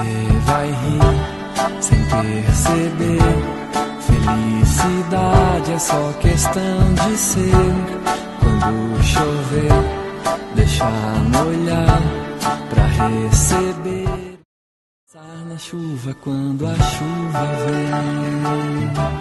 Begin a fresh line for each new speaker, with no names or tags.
Você vai rir sem perceber. Felicidade é só questão de ser. Quando chover, deixa molhar pra receber. Passar na chuva quando a chuva vem.